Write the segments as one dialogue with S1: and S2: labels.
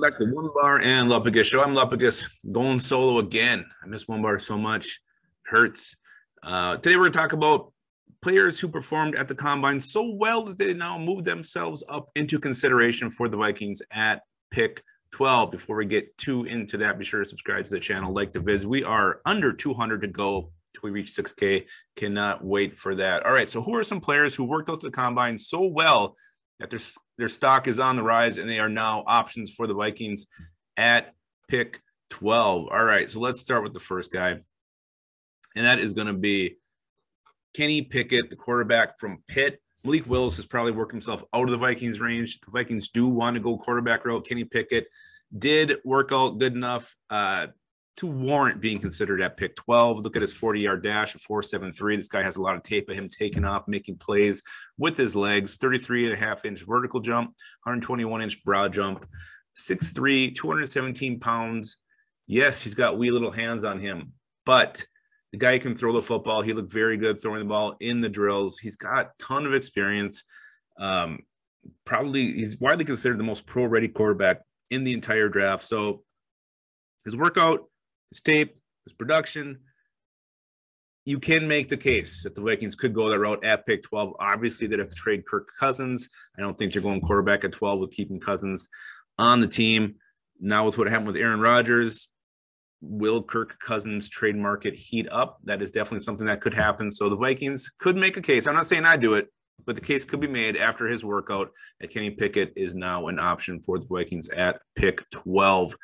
S1: back to the One Bar and Lupagus show. I'm Lupagus going solo again. I miss One Bar so much. hurts. Uh, today we're going to talk about players who performed at the combine so well that they now move themselves up into consideration for the Vikings at pick 12. Before we get too into that, be sure to subscribe to the channel, like the vids. We are under 200 to go till we reach 6K. Cannot wait for that. All right. So, who are some players who worked out the combine so well that their, their stock is on the rise and they are now options for the Vikings at pick 12? All right. So, let's start with the first guy. And that is going to be Kenny Pickett, the quarterback from Pitt. Malik Willis has probably worked himself out of the Vikings range. The Vikings do want to go quarterback route. Kenny Pickett did work out good enough uh, to warrant being considered at pick 12. Look at his 40 yard dash of 473. This guy has a lot of tape of him taking off, making plays with his legs, 33 and a half inch vertical jump, 121 inch broad jump, 6'3, 217 pounds. Yes, he's got wee little hands on him, but the guy can throw the football. He looked very good throwing the ball in the drills. He's got a ton of experience. Um, probably he's widely considered the most pro ready quarterback in the entire draft. So his workout, his tape, his production, you can make the case that the Vikings could go that route at pick 12. Obviously, they'd have to trade Kirk Cousins. I don't think they're going quarterback at 12 with keeping Cousins on the team. Now, with what happened with Aaron Rodgers, will Kirk Cousins trade market heat up? That is definitely something that could happen. So the Vikings could make a case. I'm not saying I do it, but the case could be made after his workout that Kenny Pickett is now an option for the Vikings at pick 12.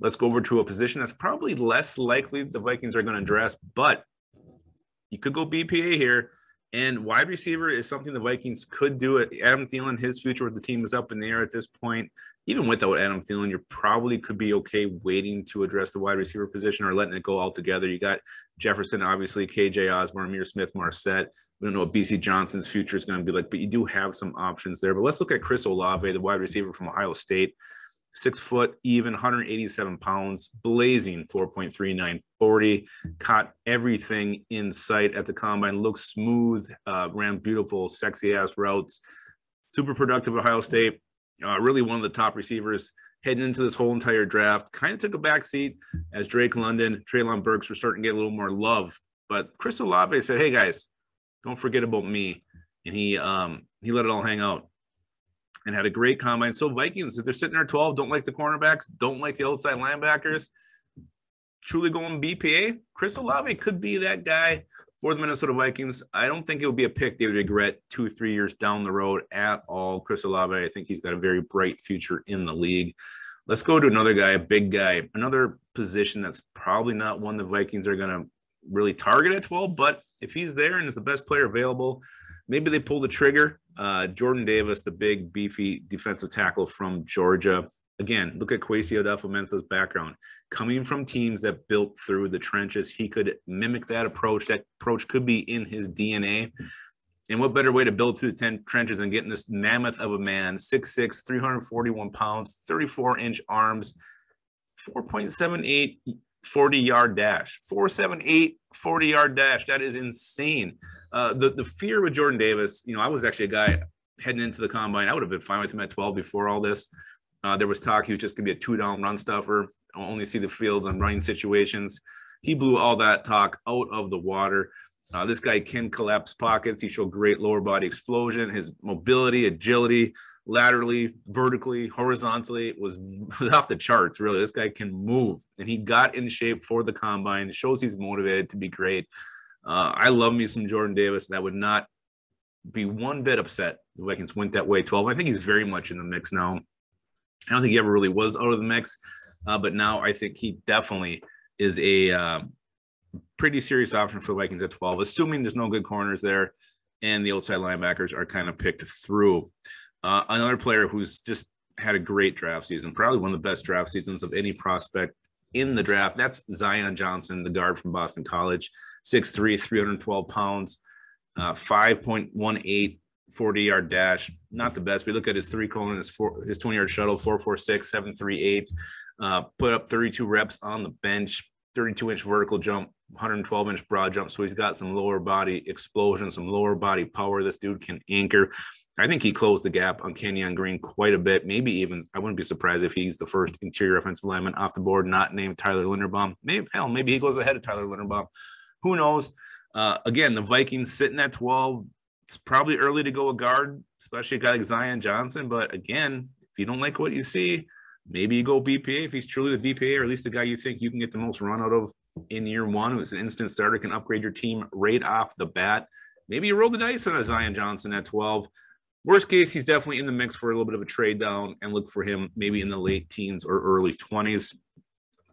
S1: Let's go over to a position that's probably less likely the Vikings are going to address, but you could go BPA here. And wide receiver is something the Vikings could do. Adam Thielen, his future with the team is up in the air at this point. Even without Adam Thielen, you probably could be okay waiting to address the wide receiver position or letting it go altogether. You got Jefferson, obviously, KJ Osborn, Ihmir Smith, Marsette. We don't know what Bisi Johnson's future is going to be like, but you do have some options there. But let's look at Chris Olave, the wide receiver from Ohio State six foot, even 187 pounds, blazing 4.39 40. Caught everything in sight at the combine. looked smooth, uh, ran beautiful, sexy ass routes. Super productive Ohio State. Uh, really one of the top receivers heading into this whole entire draft. Kind of took a back seat as Drake London, Treylon Burks were starting to get a little more love. But Chris Olave said, "Hey guys, don't forget about me," and he um, he let it all hang out and had a great combine. So Vikings, if they're sitting there 12, don't like the cornerbacks, don't like the outside linebackers, truly going BPA, Chris Olave could be that guy for the Minnesota Vikings. I don't think it would be a pick they would regret two, three years down the road at all. Chris Olave, I think he's got a very bright future in the league. Let's go to another guy, a big guy, another position that's probably not one the Vikings are going to really target at 12, but if he's there and is the best player available, maybe they pull the trigger. Uh, Jordan Davis, the big, beefy defensive tackle from Georgia. Again, look at Kwesi Adofo-Mensah's background. Coming from teams that built through the trenches, he could mimic that approach. That approach could be in his DNA. And what better way to build through the 10 trenches than getting this mammoth of a man, 6'6, 341 pounds, 34 inch arms, 4.78 40 yard dash 478 40 yard dash. That is insane. Uh, the, the fear with jordan davis you know i was actually a guy heading into the combine. I would have been fine with him at 12 before all this. Uh, there was talk he was just going to be a two down run stuffer only see the fields on running situations. He blew all that talk out of the water uh, this guy can collapse pockets he showed great lower body explosion his mobility agility laterally, vertically, horizontally was, off the charts. Really, this guy can move, and he got in shape for the combine. It shows he's motivated to be great. Uh, I love me some Jordan Davis, and I would not be one bit upset the Vikings went that way. Twelve. I think he's very much in the mix now. I don't think he ever really was out of the mix, uh, but now I think he definitely is a uh, pretty serious option for the Vikings at 12, assuming there's no good corners there and the outside linebackers are kind of picked through. Uh, another player who's just had a great draft season, probably one of the best draft seasons of any prospect in the draft. That's Zion Johnson, the guard from Boston College, 6'3, 312 pounds, uh, 5.18 40 yard dash. Not the best. We look at his three cone, his four, his 20 yard shuttle, 446, 738. Uh, put up 32 reps on the bench, 32 inch vertical jump, 112 inch broad jump. So he's got some lower body explosion, some lower body power. This dude can anchor. I think he closed the gap on Kenyon Green quite a bit. Maybe even I wouldn't be surprised if he's the first interior offensive lineman off the board, not named Tyler Linderbaum. Maybe hell, maybe he goes ahead of Tyler Linderbaum. Who knows? Uh, again, the Vikings sitting at 12. It's probably early to go a guard, especially a guy like Zion Johnson. But again, if you don't like what you see, maybe you go BPA if he's truly the BPA, or at least the guy you think you can get the most run out of in year one, who's an instant starter, can upgrade your team right off the bat. Maybe you roll the dice on a Zion Johnson at 12. Worst case, he's definitely in the mix for a little bit of a trade down and look for him maybe in the late teens or early 20s.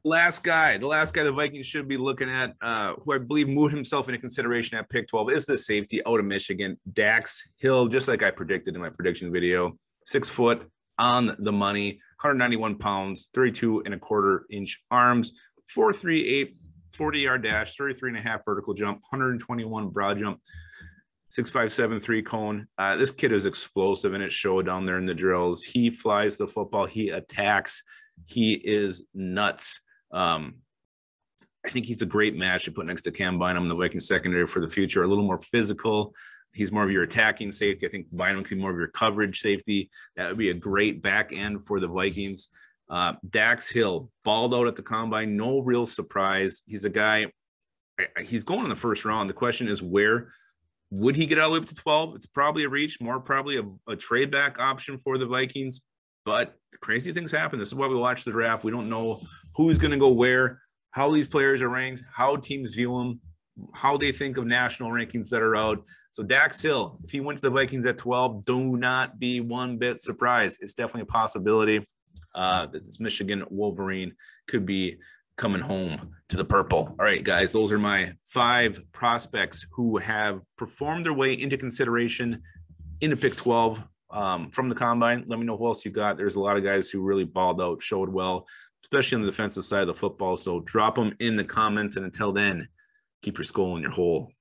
S1: Last guy, the last guy the Vikings should be looking at, uh, who I believe moved himself into consideration at pick 12, is the safety out of Michigan, Dax Hill, just like I predicted in my prediction video. Six foot on the money, 191 pounds, 32 and a quarter inch arms, 438, 40 yard dash, 33 and a half vertical jump, 121 broad jump six five seven three cone. Uh, this kid is explosive and it showed down there in the drills. He flies the football. He attacks. He is nuts. Um, I think he's a great match to put next to Cam Bynum in the Viking secondary for the future. A little more physical. He's more of your attacking safety. I think Bynum could be more of your coverage safety. That would be a great back end for the Vikings. Uh, Dax Hill balled out at the combine. No real surprise. He's a guy. He's going in the first round. The question is where would he get all the way up to 12? It's probably a reach, more probably a, a trade back option for the Vikings. But crazy things happen. This is why we watch the draft. We don't know who's going to go where, how these players are ranked, how teams view them, how they think of national rankings that are out. So Dax Hill, if he went to the Vikings at 12, do not be one bit surprised. It's definitely a possibility uh, that this Michigan Wolverine could be coming home to the purple. All right, guys, those are my five prospects who have performed their way into consideration into pick 12 um, from the combine. Let me know who else you got. There's a lot of guys who really balled out, showed well, especially on the defensive side of the football. So drop them in the comments. And until then, keep your skull in your hole.